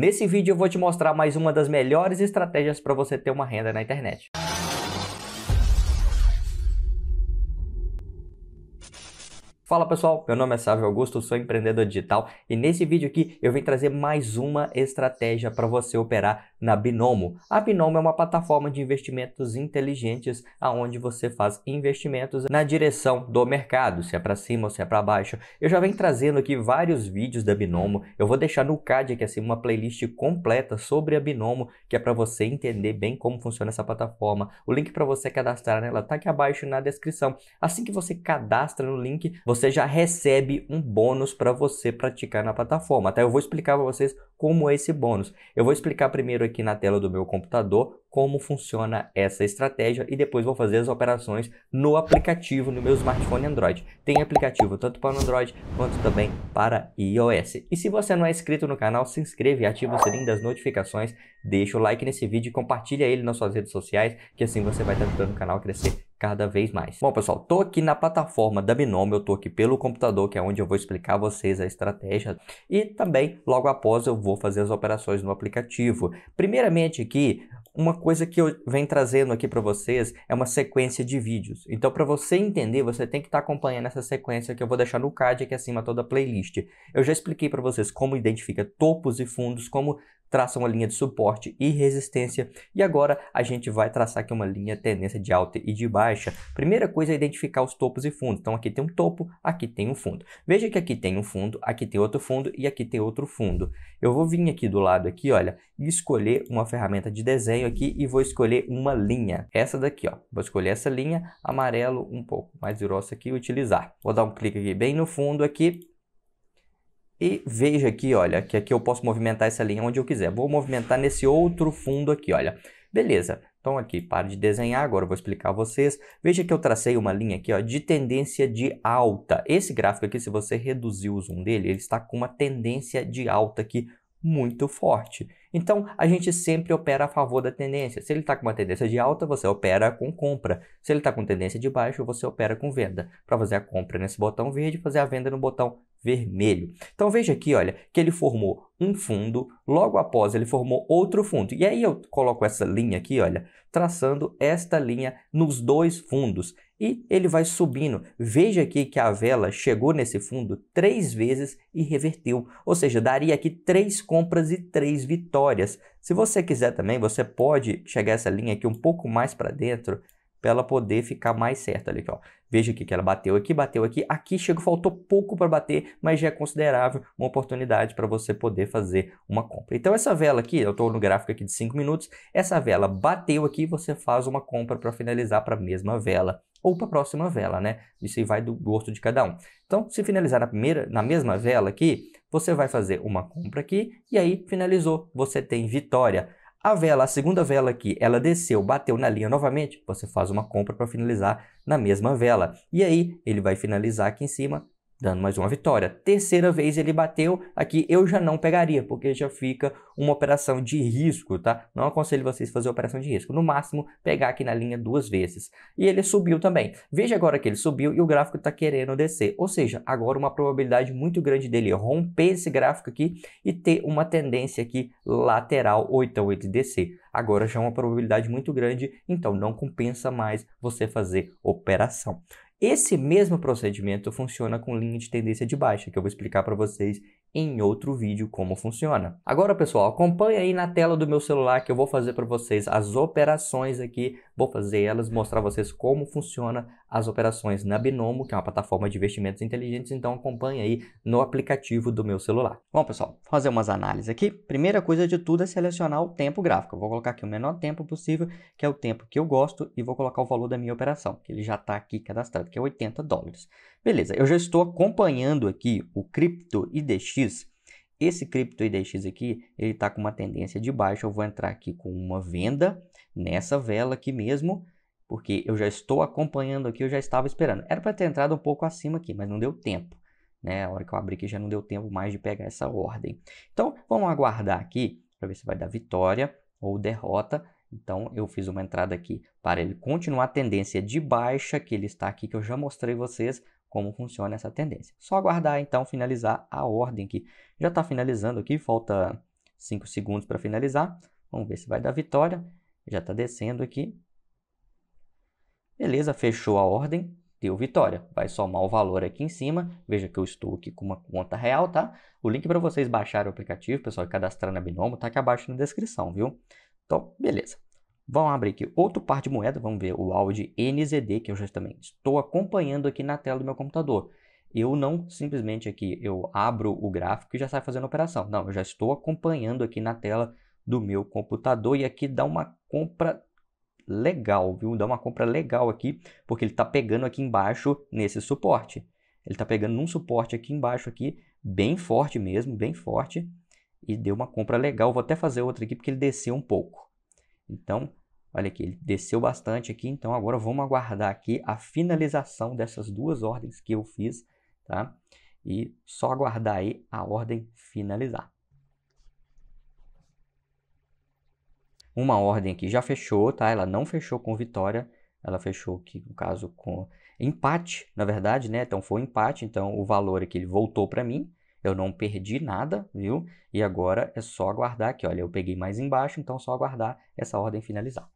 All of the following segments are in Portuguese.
Nesse vídeo eu vou te mostrar mais uma das melhores estratégias para você ter uma renda na internet. Fala pessoal, meu nome é Sávio Augusto, sou empreendedor digital e nesse vídeo aqui eu vim trazer mais uma estratégia para você operar na Binomo. A Binomo é uma plataforma de investimentos inteligentes aonde você faz investimentos na direção do mercado, se é para cima ou se é para baixo. Eu já venho trazendo aqui vários vídeos da Binomo. Eu vou deixar no card aqui assim uma playlist completa sobre a Binomo, que é para você entender bem como funciona essa plataforma. O link para você cadastrar nela está aqui abaixo na descrição. Assim que você cadastra no link, você já recebe um bônus para você praticar na plataforma. Até eu vou explicar para vocês como esse bônus. Eu vou explicar primeiro aqui na tela do meu computador como funciona essa estratégia e depois vou fazer as operações no aplicativo no meu smartphone Android. Tem aplicativo tanto para Android quanto também para iOS. E se você não é inscrito no canal, se inscreve ativa o sininho das notificações, deixa o like nesse vídeo e compartilha ele nas suas redes sociais, que assim você vai estar ajudando o canal a crescer cada vez mais. Bom, pessoal, tô aqui na plataforma da Binomio, eu tô aqui pelo computador, que é onde eu vou explicar a vocês a estratégia, e também logo após eu vou fazer as operações no aplicativo. Primeiramente aqui, uma coisa que eu venho trazendo aqui para vocês é uma sequência de vídeos. Então, para você entender, você tem que estar tá acompanhando essa sequência que eu vou deixar no card aqui acima toda a playlist. Eu já expliquei para vocês como identifica topos e fundos, como traça uma linha de suporte e resistência. E agora a gente vai traçar aqui uma linha tendência de alta e de baixa. Primeira coisa é identificar os topos e fundos. Então aqui tem um topo, aqui tem um fundo. Veja que aqui tem um fundo, aqui tem outro fundo e aqui tem outro fundo. Eu vou vir aqui do lado aqui, olha, e escolher uma ferramenta de desenho aqui e vou escolher uma linha. Essa daqui, ó. Vou escolher essa linha amarelo um pouco mais grossa aqui e utilizar. Vou dar um clique aqui bem no fundo aqui e veja aqui, olha, que aqui eu posso movimentar essa linha onde eu quiser. Vou movimentar nesse outro fundo aqui, olha. Beleza. Então aqui, para de desenhar, agora eu vou explicar a vocês. Veja que eu tracei uma linha aqui ó, de tendência de alta. Esse gráfico aqui, se você reduzir o zoom dele, ele está com uma tendência de alta aqui muito forte. Então, a gente sempre opera a favor da tendência. Se ele está com uma tendência de alta, você opera com compra. Se ele está com tendência de baixo, você opera com venda. Para fazer a compra nesse botão verde fazer a venda no botão vermelho. Então, veja aqui, olha, que ele formou um fundo, logo após ele formou outro fundo. E aí eu coloco essa linha aqui, olha, traçando esta linha nos dois fundos e ele vai subindo. Veja aqui que a vela chegou nesse fundo três vezes e reverteu, ou seja, daria aqui três compras e três vitórias. Se você quiser também, você pode chegar essa linha aqui um pouco mais para dentro para ela poder ficar mais certa ali, ó. Veja aqui que ela bateu aqui, bateu aqui, aqui chegou, faltou pouco para bater, mas já é considerável uma oportunidade para você poder fazer uma compra. Então essa vela aqui, eu estou no gráfico aqui de 5 minutos, essa vela bateu aqui, você faz uma compra para finalizar para a mesma vela ou para a próxima vela, né? Isso aí vai do gosto de cada um. Então, se finalizar na primeira, na mesma vela aqui, você vai fazer uma compra aqui e aí finalizou, você tem vitória. A vela, a segunda vela aqui, ela desceu, bateu na linha novamente, você faz uma compra para finalizar na mesma vela. E aí, ele vai finalizar aqui em cima, dando mais uma vitória. Terceira vez ele bateu, aqui eu já não pegaria, porque já fica uma operação de risco, tá? Não aconselho vocês a fazer operação de risco. No máximo, pegar aqui na linha duas vezes. E ele subiu também. Veja agora que ele subiu e o gráfico está querendo descer. Ou seja, agora uma probabilidade muito grande dele romper esse gráfico aqui e ter uma tendência aqui lateral, ou então ele descer. Agora já é uma probabilidade muito grande, então não compensa mais você fazer operação. Esse mesmo procedimento funciona com linha de tendência de baixa, que eu vou explicar para vocês em outro vídeo como funciona. Agora, pessoal, acompanhe aí na tela do meu celular que eu vou fazer para vocês as operações aqui, vou fazer elas, mostrar vocês como funciona as operações na Binomo, que é uma plataforma de investimentos inteligentes, então acompanhe aí no aplicativo do meu celular. Bom, pessoal, fazer umas análises aqui. Primeira coisa de tudo é selecionar o tempo gráfico. Eu vou colocar aqui o menor tempo possível, que é o tempo que eu gosto, e vou colocar o valor da minha operação, que ele já está aqui cadastrado, que é 80 dólares. Beleza, eu já estou acompanhando aqui o Crypto IDX. Esse Crypto IDX aqui, ele está com uma tendência de baixa. Eu vou entrar aqui com uma venda nessa vela aqui mesmo, porque eu já estou acompanhando aqui, eu já estava esperando. Era para ter entrado um pouco acima aqui, mas não deu tempo. Né? A hora que eu abri aqui já não deu tempo mais de pegar essa ordem. Então, vamos aguardar aqui para ver se vai dar vitória ou derrota. Então, eu fiz uma entrada aqui para ele continuar a tendência de baixa que ele está aqui, que eu já mostrei vocês como funciona essa tendência. Só aguardar então finalizar a ordem que já está finalizando aqui, falta 5 segundos para finalizar. Vamos ver se vai dar vitória. Já está descendo aqui. Beleza, fechou a ordem, deu vitória. Vai somar o valor aqui em cima. Veja que eu estou aqui com uma conta real, tá? O link para vocês baixarem o aplicativo, pessoal, e cadastrar na Binomo, tá aqui abaixo na descrição, viu? Então, beleza. Vamos abrir aqui outro par de moeda, vamos ver o Audi NZD, que eu justamente estou acompanhando aqui na tela do meu computador. Eu não simplesmente aqui, eu abro o gráfico e já sai fazendo a operação. Não, eu já estou acompanhando aqui na tela do meu computador e aqui dá uma compra legal, viu? Dá uma compra legal aqui, porque ele está pegando aqui embaixo nesse suporte. Ele está pegando num suporte aqui embaixo aqui, bem forte mesmo, bem forte, e deu uma compra legal. Vou até fazer outra aqui porque ele desceu um pouco. Então, olha aqui, ele desceu bastante aqui, então agora vamos aguardar aqui a finalização dessas duas ordens que eu fiz, tá? E só aguardar aí a ordem finalizar. Uma ordem aqui já fechou, tá? Ela não fechou com vitória, ela fechou aqui, no caso, com empate, na verdade, né? Então foi um empate, então o valor aqui ele voltou para mim, eu não perdi nada, viu? E agora é só aguardar aqui, olha, eu peguei mais embaixo, então é só aguardar essa ordem finalizar.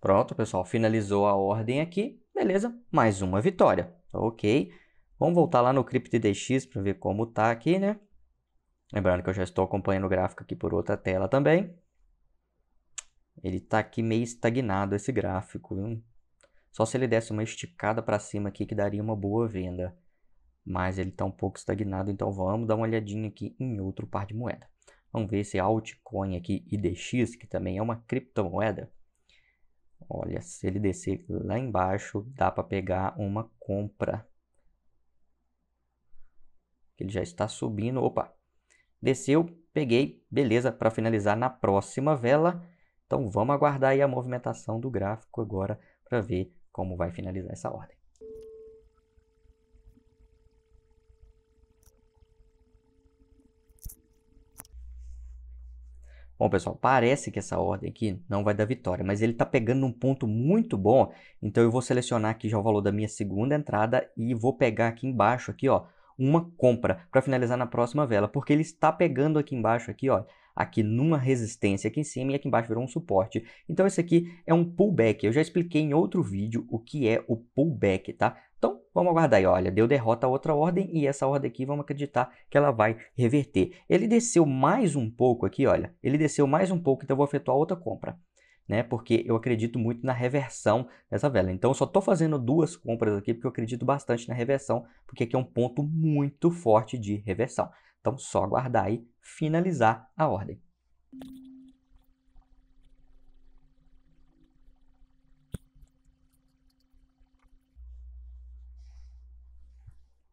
Pronto, pessoal, finalizou a ordem aqui. Beleza, mais uma vitória. Ok. Vamos voltar lá no CryptDX para ver como tá aqui, né? Lembrando que eu já estou acompanhando o gráfico aqui por outra tela também. Ele está aqui meio estagnado esse gráfico? Só se ele desse uma esticada para cima aqui que daria uma boa venda. Mas ele está um pouco estagnado, então vamos dar uma olhadinha aqui em outro par de moeda. Vamos ver esse altcoin aqui IDX, que também é uma criptomoeda. Olha, se ele descer lá embaixo, dá para pegar uma compra. Ele já está subindo. Opa, desceu, peguei, beleza, para finalizar na próxima vela. Então vamos aguardar aí a movimentação do gráfico agora para ver como vai finalizar essa ordem. Bom, pessoal, parece que essa ordem aqui não vai dar vitória, mas ele está pegando um ponto muito bom, então eu vou selecionar aqui já o valor da minha segunda entrada e vou pegar aqui embaixo, aqui, ó, uma compra para finalizar na próxima vela, porque ele está pegando aqui embaixo, aqui, ó, aqui numa resistência aqui em cima e aqui embaixo virou um suporte. Então esse aqui é um pullback. Eu já expliquei em outro vídeo o que é o pullback, tá? Então, vamos aguardar aí. Olha, deu derrota a outra ordem e essa ordem aqui, vamos acreditar que ela vai reverter. Ele desceu mais um pouco aqui, olha. Ele desceu mais um pouco, então eu vou efetuar outra compra. Né, porque eu acredito muito na reversão dessa vela. Então, eu só estou fazendo duas compras aqui porque eu acredito bastante na reversão, porque aqui é um ponto muito forte de reversão. Então, só aguardar e finalizar a ordem.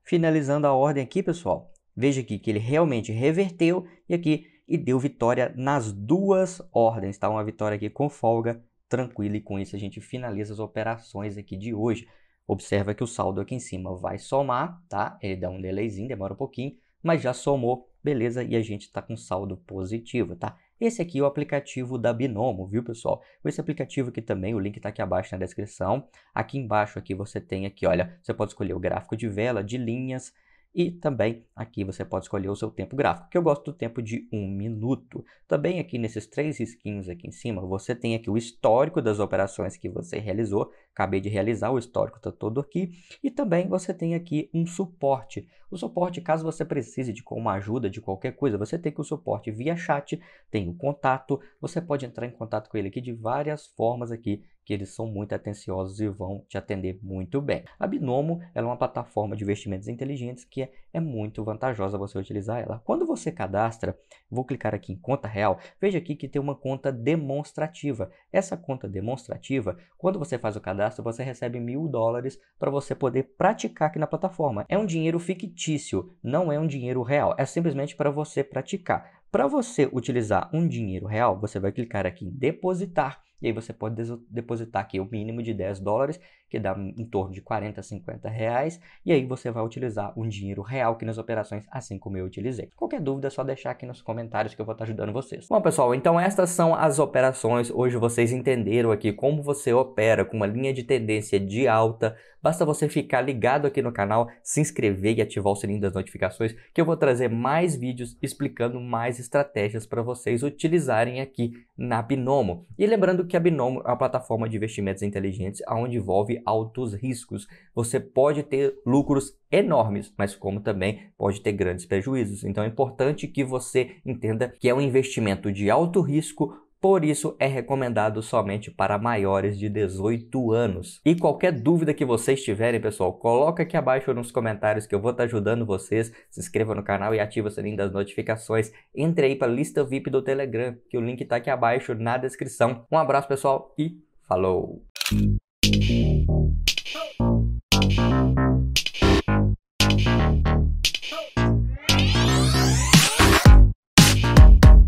Finalizando a ordem aqui, pessoal, veja aqui que ele realmente reverteu e aqui e deu vitória nas duas ordens, tá? Uma vitória aqui com folga, tranquila e com isso a gente finaliza as operações aqui de hoje. Observa que o saldo aqui em cima vai somar, tá? Ele dá um delayzinho, demora um pouquinho, mas já somou, beleza? E a gente está com saldo positivo, tá? Esse aqui é o aplicativo da Binomo, viu pessoal? Esse aplicativo aqui também, o link está aqui abaixo na descrição. Aqui embaixo aqui você tem aqui, olha, você pode escolher o gráfico de vela, de linhas, e também aqui você pode escolher o seu tempo gráfico, que eu gosto do tempo de um minuto. Também aqui nesses três risquinhos aqui em cima, você tem aqui o histórico das operações que você realizou. Acabei de realizar, o histórico está todo aqui. E também você tem aqui um suporte. O suporte, caso você precise de uma ajuda de qualquer coisa, você tem que o suporte via chat, tem o contato, você pode entrar em contato com ele aqui de várias formas aqui que eles são muito atenciosos e vão te atender muito bem. A Binomo é uma plataforma de investimentos inteligentes que é, é muito vantajosa você utilizar ela. Quando você cadastra, vou clicar aqui em conta real, veja aqui que tem uma conta demonstrativa. Essa conta demonstrativa, quando você faz o cadastro, você recebe mil dólares para você poder praticar aqui na plataforma. É um dinheiro fictício, não é um dinheiro real, é simplesmente para você praticar. Para você utilizar um dinheiro real, você vai clicar aqui em depositar E aí você pode depositar aqui o mínimo de 10 dólares, que dá em torno de 40 a 50 reais, e aí você vai utilizar um dinheiro real aqui nas operações, assim como eu utilizei. Qualquer dúvida é só deixar aqui nos comentários que eu vou estar ajudando vocês. Bom, pessoal, então estas são as operações. Hoje vocês entenderam aqui como você opera com uma linha de tendência de alta. Basta você ficar ligado aqui no canal, se inscrever e ativar o sininho das notificações, que eu vou trazer mais vídeos explicando mais estratégias para vocês utilizarem aqui na Binomo. E lembrando que a Binomo é uma plataforma de investimentos inteligentes onde envolve altos riscos. Você pode ter lucros enormes, mas como também pode ter grandes prejuízos. Então é importante que você entenda que é um investimento de alto risco, por isso é recomendado somente para maiores de 18 anos. E qualquer dúvida que vocês tiverem, pessoal, coloca aqui abaixo nos comentários que eu vou estar ajudando vocês. Se inscreva no canal e ative o sininho das notificações. Entre aí para a lista VIP do Telegram, que o link está aqui abaixo na descrição. Um abraço, pessoal, e falou!